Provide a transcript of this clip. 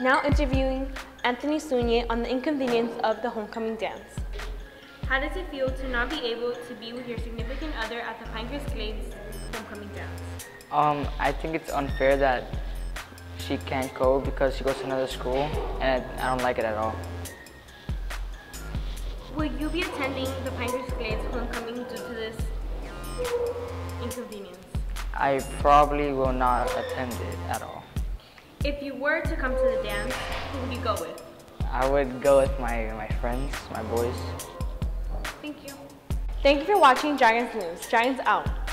Now interviewing Anthony Sunye on the inconvenience of the homecoming dance. How does it feel to not be able to be with your significant other at the Pinecrest Glades homecoming dance? Um, I think it's unfair that she can't go because she goes to another school, and I don't like it at all. Will you be attending the Pinecrest Glades homecoming due to this inconvenience? I probably will not attend it at all. If you were to come to the dance, who would you go with? I would go with my, my friends, my boys. Thank you. Thank you for watching Dragons News. Dragons out.